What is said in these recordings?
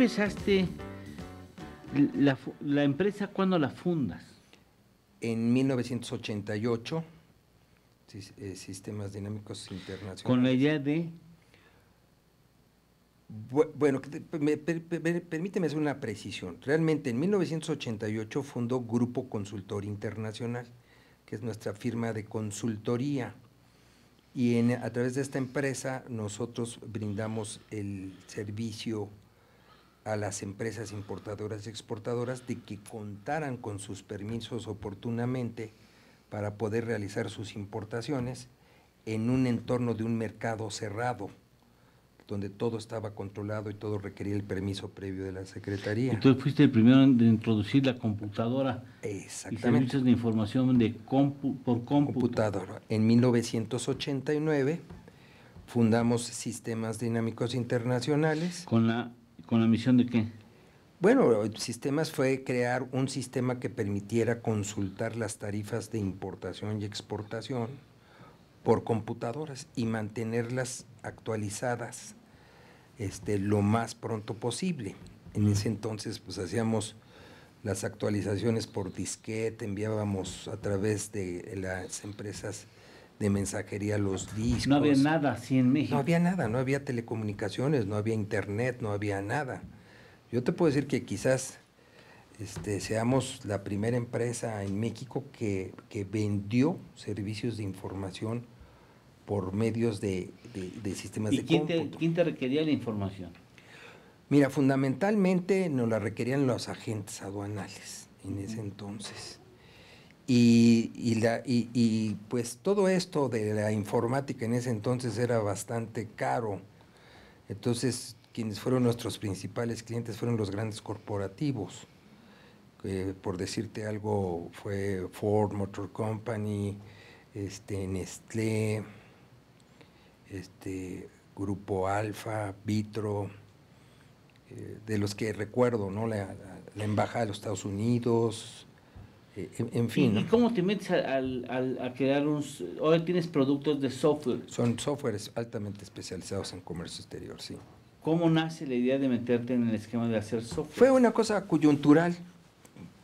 empezaste la, la empresa cuándo la fundas? En 1988, eh, Sistemas Dinámicos Internacionales. Con la idea de bueno, permíteme hacer una precisión. Realmente en 1988 fundó Grupo Consultor Internacional, que es nuestra firma de consultoría. Y a través de esta empresa nosotros brindamos el servicio a las empresas importadoras y exportadoras de que contaran con sus permisos oportunamente para poder realizar sus importaciones en un entorno de un mercado cerrado donde todo estaba controlado y todo requería el permiso previo de la Secretaría. Entonces fuiste el primero en introducir la computadora Exactamente. y servicios de información de compu, por cómputo. computadora. En 1989 fundamos Sistemas Dinámicos Internacionales. ¿Con la, ¿Con la misión de qué? Bueno, Sistemas fue crear un sistema que permitiera consultar las tarifas de importación y exportación por computadoras y mantenerlas actualizadas este, lo más pronto posible. En ese entonces pues hacíamos las actualizaciones por disquete, enviábamos a través de las empresas de mensajería los discos. No había nada así en México. No había nada, no había telecomunicaciones, no había internet, no había nada. Yo te puedo decir que quizás este, seamos la primera empresa en México que, que vendió servicios de información por medios de, sistemas de quién cómputo. Te, ¿Quién te requería la información? Mira, fundamentalmente nos la requerían los agentes aduanales en ese entonces. Y, la, y, pues todo esto de la informática en ese entonces era bastante caro. Entonces, quienes fueron nuestros principales clientes fueron los grandes corporativos. por decirte algo, fue Ford Motor Company, este, Nestlé, este, Grupo Alfa, Vitro, eh, de los que recuerdo, ¿no? La, Embajada de los Estados Unidos, eh, en, fin. ¿Y, cómo te metes a crear un... Hoy tienes productos de software. Son softwares altamente especializados en comercio exterior, sí. ¿Cómo nace la idea de meterte en el esquema de hacer software? Fue una cosa coyuntural,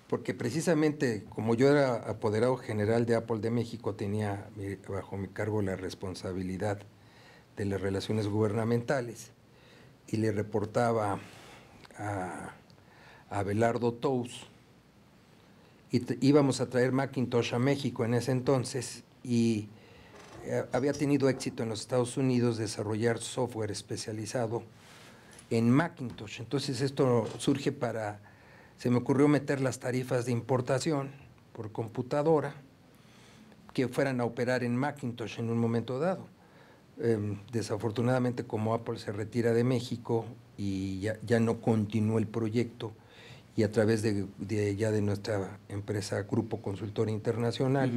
porque precisamente como yo era apoderado general de Apple de México, tenía bajo mi cargo la responsabilidad de las relaciones gubernamentales y le reportaba a, a Belardo Tous íbamos a traer Macintosh a México en ese entonces y eh, había tenido éxito en los Estados Unidos desarrollar software especializado en Macintosh. Entonces esto surge para, se me ocurrió meter las tarifas de importación por computadora que fueran a operar en Macintosh en un momento dado. Em, desafortunadamente como Apple se retira de México y ya, no continúa el proyecto y a través de, ya de nuestra empresa Grupo Consultor Internacional,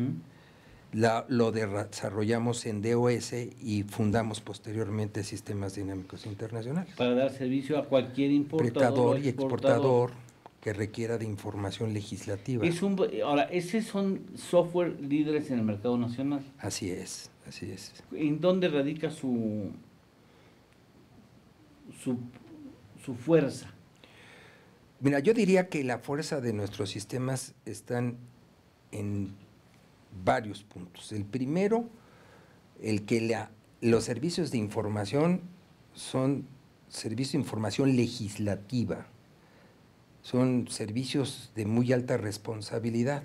la, lo desarrollamos en DOS y fundamos posteriormente Sistemas Dinámicos Internacionales. Para dar servicio a cualquier importador y exportador que requiera de información legislativa. Es un, ahora, ¿esos son software líderes en el mercado nacional? Así es. Así es. ¿En dónde radica su, su, fuerza? Mira, yo diría que la fuerza de nuestros sistemas están en varios puntos. El primero, el que la, los servicios de información son servicios de información legislativa, son servicios de muy alta responsabilidad.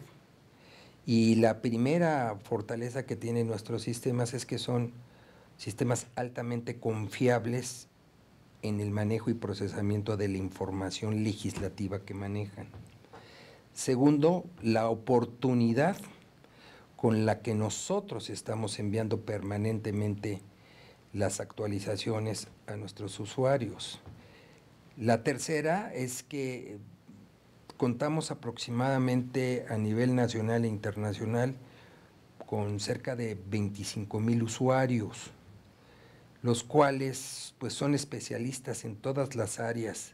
Y la primera fortaleza que tienen nuestros sistemas es que son sistemas altamente confiables en el manejo y procesamiento de la información legislativa que manejan. Segundo, la oportunidad con la que nosotros estamos enviando permanentemente las actualizaciones a nuestros usuarios. La tercera es que contamos aproximadamente a nivel nacional e internacional con cerca de 25 mil usuarios, los cuales pues, son especialistas en todas las áreas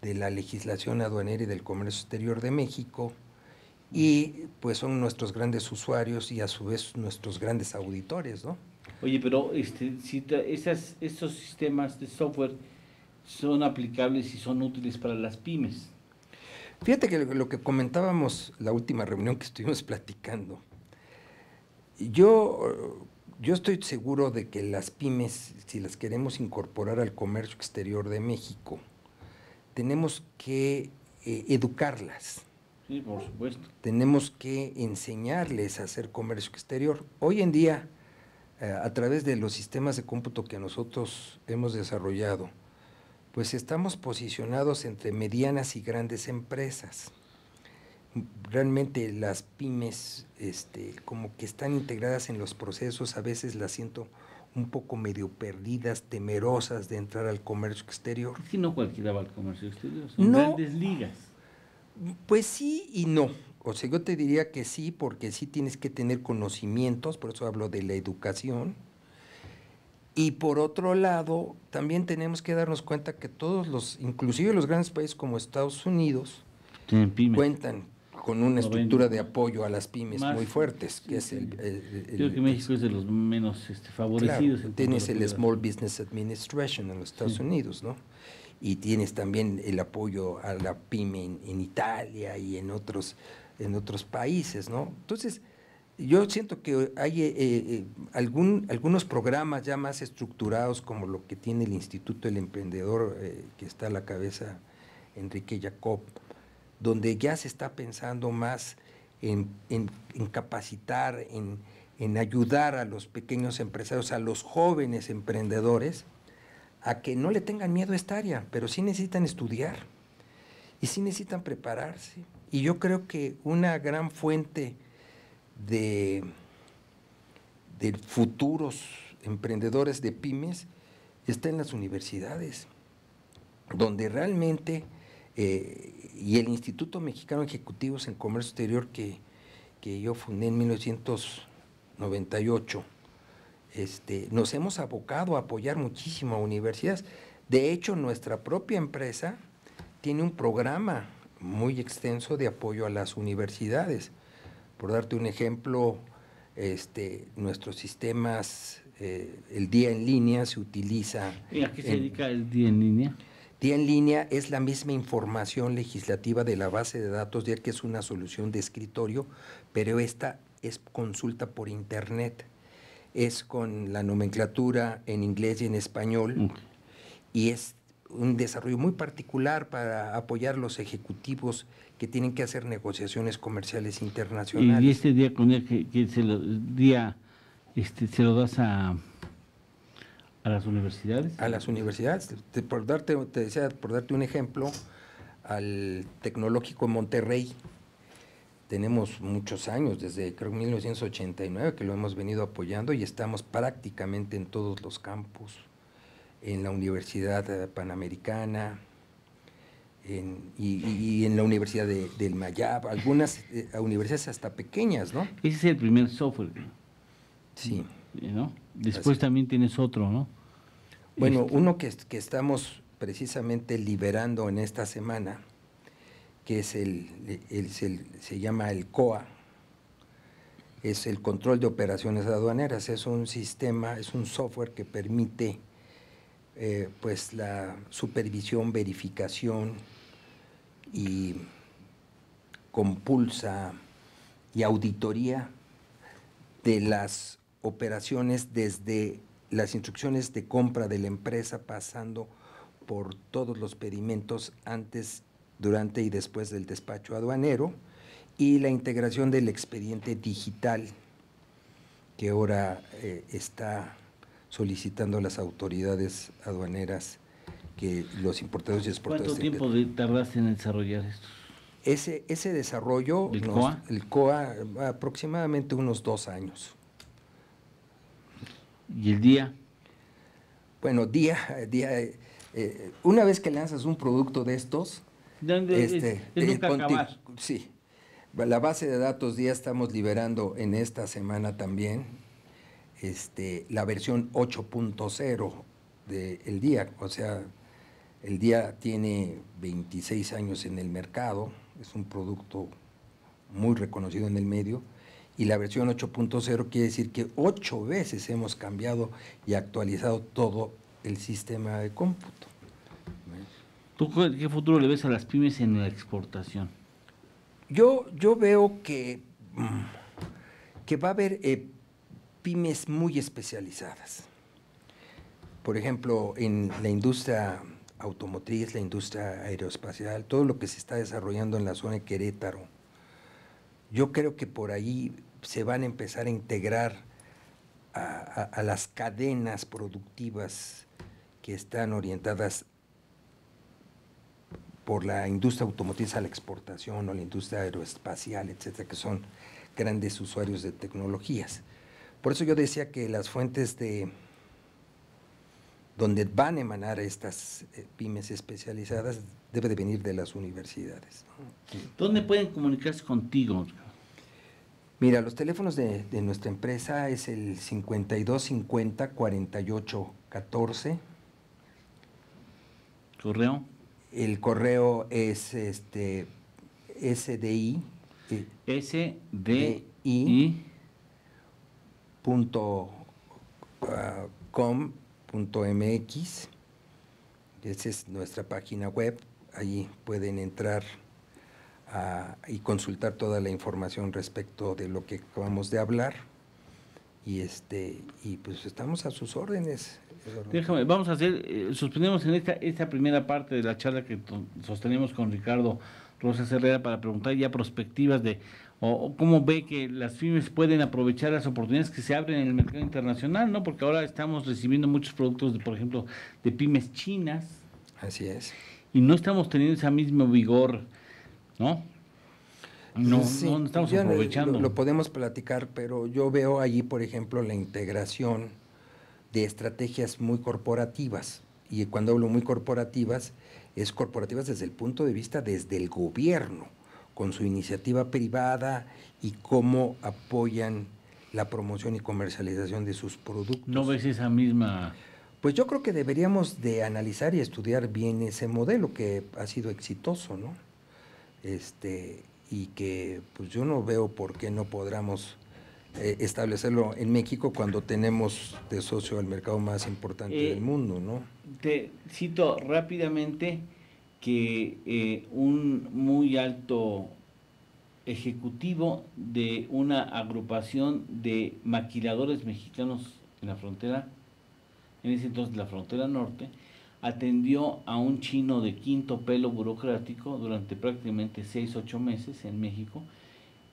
de la legislación aduanera y del comercio exterior de México y pues son nuestros grandes usuarios y a su vez nuestros grandes auditores, ¿no? Oye, pero este, si esas, estos sistemas de software son aplicables y son útiles para las pymes. Fíjate que lo que comentábamos la última reunión que estuvimos platicando, yo, yo estoy seguro de que las pymes, si las queremos incorporar al comercio exterior de México, tenemos que eh, educarlas. Sí, por supuesto. Tenemos que enseñarles a hacer comercio exterior. Hoy en día, eh, a través de los sistemas de cómputo que nosotros hemos desarrollado, pues estamos posicionados entre medianas y grandes empresas. Realmente las pymes, este, como que están integradas en los procesos, a veces las siento un poco medio perdidas, temerosas de entrar al comercio exterior. Que no cualquiera va al comercio exterior, son grandes ligas. Pues sí y no. O sea, yo te diría que sí, porque sí tienes que tener conocimientos, por eso hablo de la educación. Y por otro lado, también tenemos que darnos cuenta que todos los, inclusive los grandes países como Estados Unidos, cuentan con una estructura de apoyo a las pymes muy fuertes, que es el, Creo que México es de los menos este, favorecidos. tienes el Small Business Administration en los Estados Unidos, ¿no? Y tienes también el apoyo a la pyme en, Italia y en otros, en otros países, ¿no? Entonces, yo siento que hay eh, eh, algún, algunos programas ya más estructurados, como lo que tiene el Instituto del Emprendedor, eh, que está a la cabeza Enrique Jacob, donde ya se está pensando más en, capacitar, en, ayudar a los pequeños empresarios, a los jóvenes emprendedores, a que no le tengan miedo a esta área, pero sí necesitan estudiar y sí necesitan prepararse. Y yo creo que una gran fuente de, de futuros emprendedores de pymes está en las universidades, donde realmente eh, y el Instituto Mexicano de Ejecutivos en Comercio Exterior que, yo fundé en 1998, este, nos hemos abocado a apoyar muchísimo a universidades. De hecho, nuestra propia empresa tiene un programa muy extenso de apoyo a las universidades. Por darte un ejemplo, este, nuestros sistemas, eh, el día en línea se utiliza. ¿Y a qué se dedica el día en línea? Día en línea es la misma información legislativa de la base de datos, ya que es una solución de escritorio, pero esta es consulta por internet. Es con la nomenclatura en inglés y en español y es un desarrollo muy particular para apoyar los ejecutivos que tienen que hacer negociaciones comerciales internacionales. Y este día con el que, se lo día este se lo das a ¿A las universidades? A las universidades. por darte, te decía, por darte un ejemplo, al Tecnológico Monterrey, tenemos muchos años, desde creo 1989 que lo hemos venido apoyando y estamos prácticamente en todos los campus, en la Universidad Panamericana y, en la Universidad del Mayab, algunas eh, universidades hasta pequeñas, ¿no? Ese es el primer software. Sí. ¿No? Después también tienes otro, ¿no? Bueno, este. uno que, que, estamos precisamente liberando en esta semana, que es el, se llama el COA, es el control de operaciones aduaneras, es un sistema, es un software que permite eh, pues la supervisión, verificación y compulsa y auditoría de las operaciones desde las instrucciones de compra de la empresa pasando por todos los pedimentos antes, durante y después del despacho aduanero y la integración del expediente digital que ahora eh, está solicitando las autoridades aduaneras que los importadores y exportadores... ¿Cuánto tiempo tardaste en desarrollar esto? Ese, ese desarrollo, ¿El COA? El COA, aproximadamente unos dos años. ¿Y el día? Bueno, día, día eh, una vez que lanzas un producto de estos, este, es, eh, Sí, la base de datos día estamos liberando en esta semana también este, la versión 8.0 del día, o sea, el día tiene 26 años en el mercado, es un producto muy reconocido en el medio y la versión 8.0 quiere decir que ocho veces hemos cambiado y actualizado todo el sistema de cómputo. ¿Tú qué futuro le ves a las pymes en la exportación? Yo, yo veo que, mm, que va a haber eh, pymes muy especializadas. Por ejemplo, en la industria automotriz, la industria aeroespacial, todo lo que se está desarrollando en la zona de Querétaro. Yo creo que por ahí se van a empezar a integrar a, las cadenas productivas que están orientadas por la industria automotriz a la exportación o la industria aeroespacial, etcétera, que son grandes usuarios de tecnologías. Por eso yo decía que las fuentes de donde van a emanar estas eh, pymes especializadas debe de venir de las universidades. ¿Dónde pueden comunicarse contigo? Mira, los teléfonos de, nuestra empresa es el 5250 48 14. ¿Correo? El correo es este SDI. SDI. Punto, ah, com .mx. Esa es nuestra página web. Allí pueden entrar y consultar toda la información respecto de lo que acabamos de hablar. Y este y pues estamos a sus órdenes. Déjame, vamos a hacer, eh, suspendemos en esta, esta primera parte de la charla que sostenemos con Ricardo Rosas Herrera para preguntar ya perspectivas de o, cómo ve que las pymes pueden aprovechar las oportunidades que se abren en el mercado internacional, ¿no? Porque ahora estamos recibiendo muchos productos, de, por ejemplo, de pymes chinas. Así es. Y no estamos teniendo ese mismo vigor, ¿no? No, no estamos aprovechando. Lo, lo, podemos platicar, pero yo veo allí, por ejemplo, la integración de estrategias muy corporativas. Y cuando hablo muy corporativas, es corporativas desde el punto de vista desde el gobierno con su iniciativa privada y cómo apoyan la promoción y comercialización de sus productos. ¿No ves esa misma...? Pues yo creo que deberíamos de analizar y estudiar bien ese modelo que ha sido exitoso, ¿no? Este, y que pues yo no veo por qué no podamos eh, establecerlo en México cuando tenemos de socio el mercado más importante eh, del mundo, ¿no? Te cito rápidamente que eh, un muy alto ejecutivo de una agrupación de maquiladores mexicanos en la frontera, en ese entonces la frontera norte, atendió a un chino de quinto pelo burocrático durante prácticamente seis, ocho meses en México,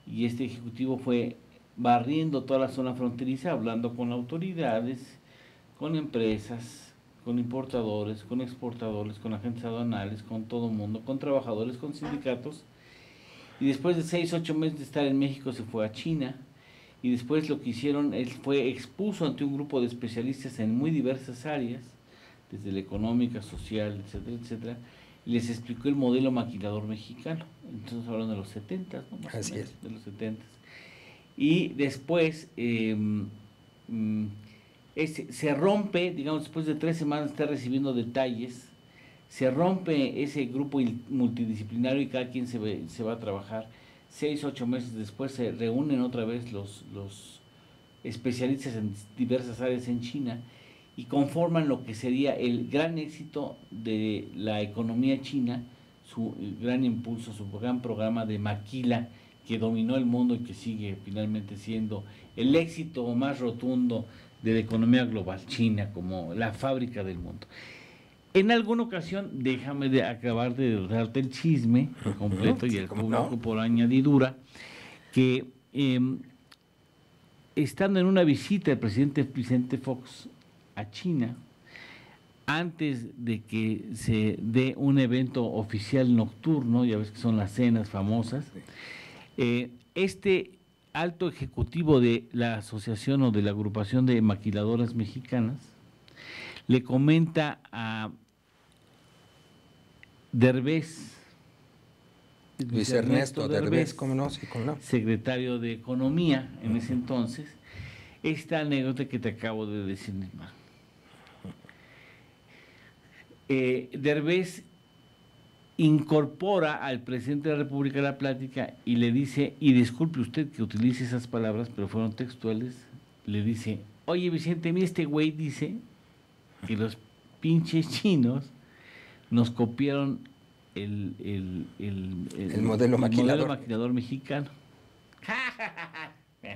y este ejecutivo fue barriendo toda la zona fronteriza, hablando con autoridades, con empresas, con importadores, con exportadores, con agentes aduanales, con todo mundo, con trabajadores, con sindicatos. Y después de seis, ocho meses de estar en México se fue a China. Y después lo que hicieron, él fue expuso ante un grupo de especialistas en muy diversas áreas, desde la económica, social, etcétera, etcétera, y les explicó el modelo maquilador mexicano. Entonces hablan de los 70, ¿no? Más Así es. De los 70. Y después mm, se rompe, digamos, después de tres semanas está recibiendo detalles, se rompe ese grupo multidisciplinario y cada quien se, se va a trabajar. Seis, ocho meses después se reúnen otra vez los, los especialistas en diversas áreas en China y conforman lo que sería el gran éxito de la economía china, su gran impulso, su gran programa de maquila que dominó el mundo y que sigue finalmente siendo el éxito más rotundo de la economía global, China como la fábrica del mundo. En alguna ocasión, déjame de acabar de darte el chisme completo y el público por añadidura, que em, estando en una visita del presidente Vicente Fox a China, antes de que se dé un evento oficial nocturno, ya ves que son las cenas famosas, eh, este alto ejecutivo de la asociación o de la agrupación de maquiladoras mexicanas le comenta a Derbez, Luis Ernesto Derbez, secretario de Economía en ese entonces, esta anécdota que te acabo de decir. Eh, Derbez incorpora al presidente de la República la plática y le dice, y disculpe usted que utilice esas palabras, pero fueron textuales, le dice, oye Vicente, mira este güey dice que los pinches chinos nos copiaron el, modelo, maquilador. mexicano.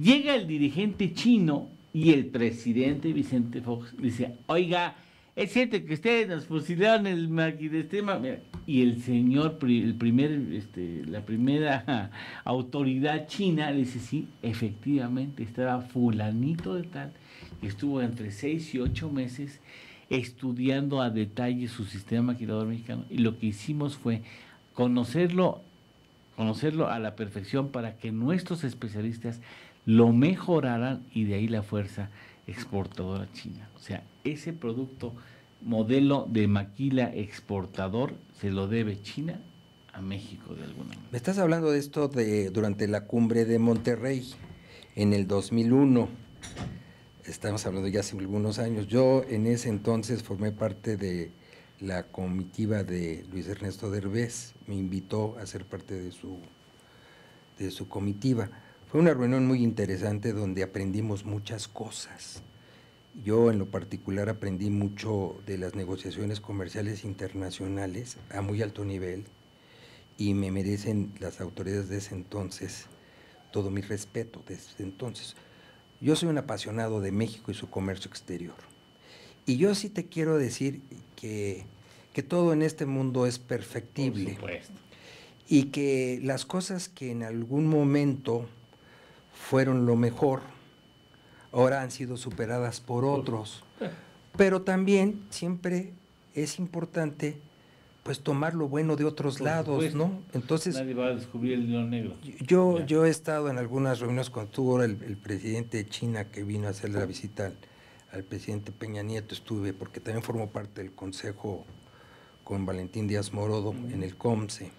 Llega el dirigente chino y el presidente Vicente Fox dice, oiga, es cierto que ustedes nos fusilaron el maquidestema. Y el señor, el primer, este, la primera autoridad china dice, sí, efectivamente, estaba fulanito de tal, que estuvo entre seis y ocho meses estudiando a detalle su sistema maquilador mexicano. Y lo que hicimos fue conocerlo, conocerlo a la perfección para que nuestros especialistas lo mejoraran y de ahí la fuerza exportadora china. O sea, ese producto modelo de maquila exportador se lo debe China a México de alguna manera. Me estás hablando de esto de durante la cumbre de Monterrey en el 2001. Estamos hablando ya hace algunos años. Yo en ese entonces formé parte de la comitiva de Luis Ernesto Derbez. Me invitó a ser parte de su, de su comitiva. Fue una reunión muy interesante donde aprendimos muchas cosas yo en lo particular aprendí mucho de las negociaciones comerciales internacionales a muy alto nivel y me merecen las autoridades de ese entonces todo mi respeto desde entonces. Yo soy un apasionado de México y su comercio exterior. Y yo sí te quiero decir que, que todo en este mundo es perfectible. Y que las cosas que en algún momento fueron lo mejor, ahora han sido superadas por otros. Pero también siempre es importante pues tomar lo bueno de otros lados, ¿no? Entonces nadie va a descubrir el hilo negro. Yo yo he estado en algunas reuniones cuando tuvo el, presidente de China que vino a hacer la visita al, presidente Peña Nieto estuve porque también formó parte del consejo con Valentín Díaz Morodo en el COMSE.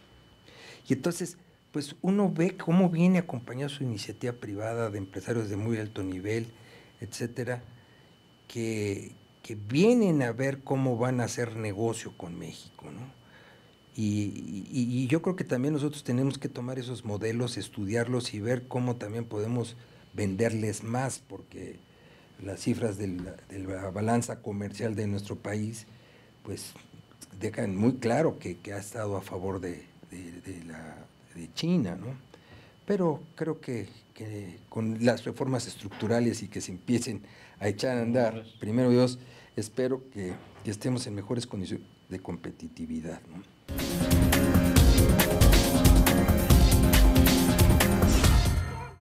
Y entonces pues uno ve cómo viene acompañado su iniciativa privada de empresarios de muy alto nivel, etcétera, que, vienen a ver cómo van a hacer negocio con México, ¿no? Y, yo creo que también nosotros tenemos que tomar esos modelos, estudiarlos y ver cómo también podemos venderles más, porque las cifras de la, balanza comercial de nuestro país, pues dejan muy claro que, ha estado a favor de, de China, ¿no? Pero creo que, con las reformas estructurales y que se empiecen a echar a andar, primero Dios, espero que, estemos en mejores condiciones de competitividad. ¿no?